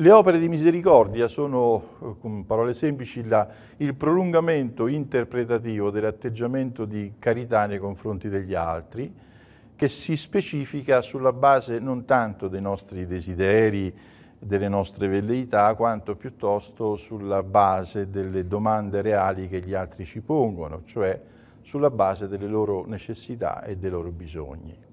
Le opere di misericordia sono, con parole semplici, la, il prolungamento interpretativo dell'atteggiamento di carità nei confronti degli altri, che si specifica sulla base non tanto dei nostri desideri, delle nostre velleità, quanto piuttosto sulla base delle domande reali che gli altri ci pongono, cioè sulla base delle loro necessità e dei loro bisogni.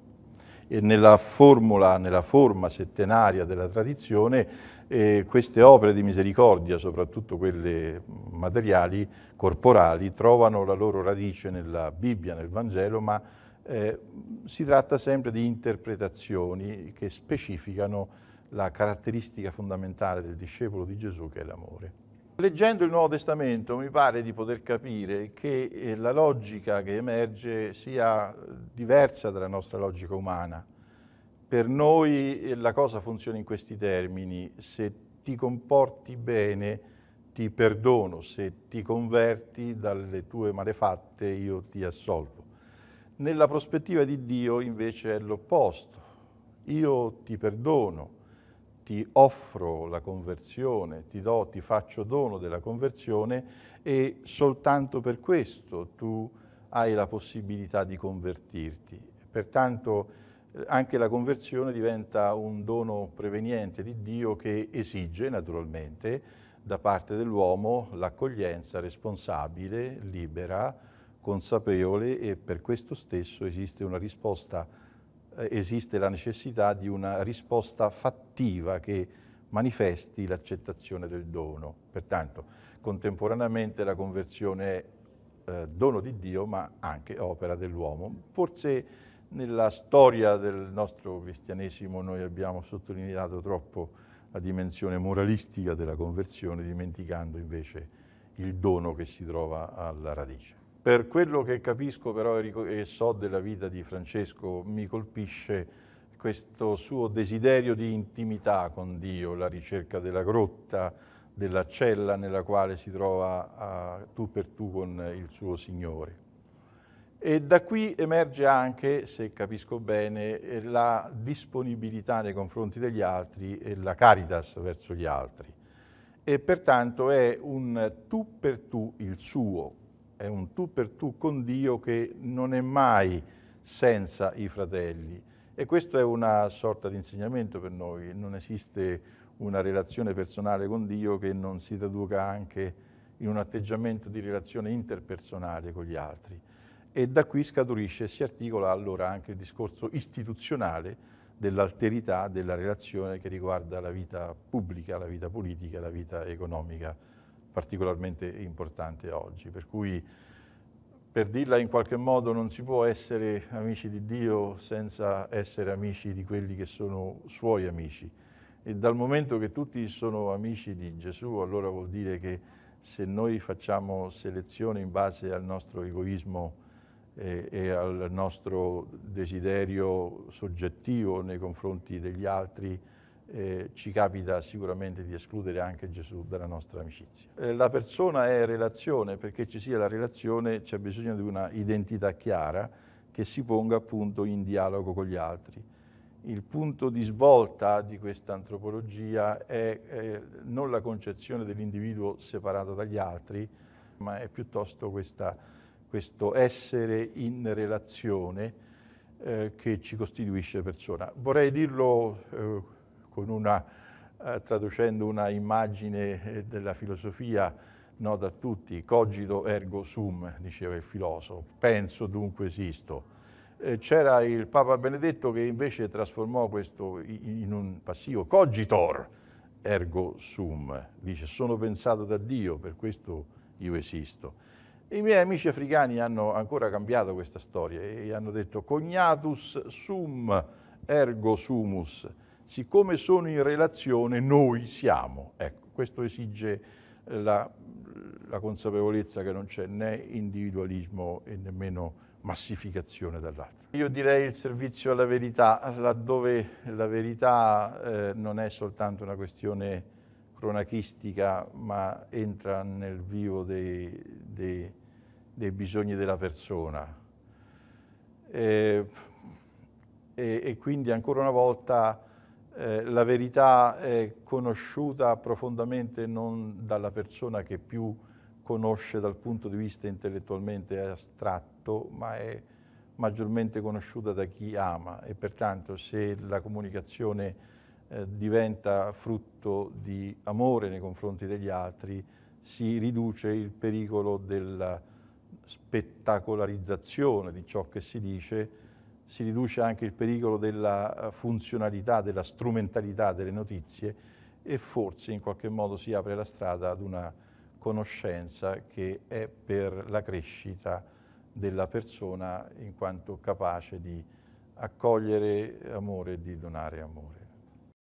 Nella formula, nella forma settenaria della tradizione, e queste opere di misericordia, soprattutto quelle materiali, corporali, trovano la loro radice nella Bibbia, nel Vangelo, ma eh, si tratta sempre di interpretazioni che specificano la caratteristica fondamentale del discepolo di Gesù che è l'amore. Leggendo il Nuovo Testamento mi pare di poter capire che eh, la logica che emerge sia diversa dalla nostra logica umana. Per noi eh, la cosa funziona in questi termini, se ti comporti bene ti perdono, se ti converti dalle tue malefatte io ti assolvo. Nella prospettiva di Dio invece è l'opposto, io ti perdono, ti offro la conversione, ti do, ti faccio dono della conversione e soltanto per questo tu hai la possibilità di convertirti. Pertanto anche la conversione diventa un dono preveniente di Dio che esige naturalmente da parte dell'uomo l'accoglienza responsabile, libera, consapevole e per questo stesso esiste una risposta, eh, esiste la necessità di una risposta fattiva che manifesti l'accettazione del dono. Pertanto contemporaneamente la conversione è eh, dono di Dio ma anche opera dell'uomo. Forse nella storia del nostro cristianesimo noi abbiamo sottolineato troppo la dimensione moralistica della conversione, dimenticando invece il dono che si trova alla radice. Per quello che capisco però e so della vita di Francesco, mi colpisce questo suo desiderio di intimità con Dio, la ricerca della grotta, della cella nella quale si trova a, tu per tu con il suo Signore. E da qui emerge anche, se capisco bene, eh, la disponibilità nei confronti degli altri e la caritas verso gli altri. E pertanto è un tu per tu il suo, è un tu per tu con Dio che non è mai senza i fratelli. E questo è una sorta di insegnamento per noi, non esiste una relazione personale con Dio che non si traduca anche in un atteggiamento di relazione interpersonale con gli altri e da qui scaturisce e si articola allora anche il discorso istituzionale dell'alterità della relazione che riguarda la vita pubblica, la vita politica, la vita economica particolarmente importante oggi. Per cui, per dirla in qualche modo, non si può essere amici di Dio senza essere amici di quelli che sono suoi amici. E dal momento che tutti sono amici di Gesù, allora vuol dire che se noi facciamo selezione in base al nostro egoismo e, e al nostro desiderio soggettivo nei confronti degli altri, eh, ci capita sicuramente di escludere anche Gesù dalla nostra amicizia. Eh, la persona è relazione, perché ci sia la relazione c'è bisogno di una identità chiara che si ponga appunto in dialogo con gli altri. Il punto di svolta di questa antropologia è, è non la concezione dell'individuo separato dagli altri, ma è piuttosto questa questo essere in relazione eh, che ci costituisce persona. Vorrei dirlo eh, una, eh, traducendo una immagine eh, della filosofia nota a tutti, cogito ergo sum, diceva il filosofo, penso dunque esisto. Eh, c'era il Papa Benedetto che invece trasformò questo in un passivo, cogitor ergo sum, dice sono pensato da Dio, per questo io esisto. I miei amici africani hanno ancora cambiato questa storia e hanno detto cognatus sum ergo sumus, siccome sono in relazione noi siamo. Ecco, questo esige la, la consapevolezza che non c'è né individualismo e nemmeno massificazione dall'altro. Io direi il servizio alla verità, laddove la verità eh, non è soltanto una questione cronachistica, ma entra nel vivo dei, dei, dei bisogni della persona. E, e, e, quindi ancora una volta eh, la verità è conosciuta profondamente non dalla persona che più conosce dal punto di vista intellettualmente astratto, ma è maggiormente conosciuta da chi ama. E pertanto se la comunicazione eh, diventa frutto di amore nei confronti degli altri, si riduce il pericolo della spettacolarizzazione di ciò che si dice, si riduce anche il pericolo della funzionalità, della strumentalità delle notizie e forse in qualche modo si apre la strada ad una conoscenza che è per la crescita della persona in quanto capace di accogliere amore e di donare amore.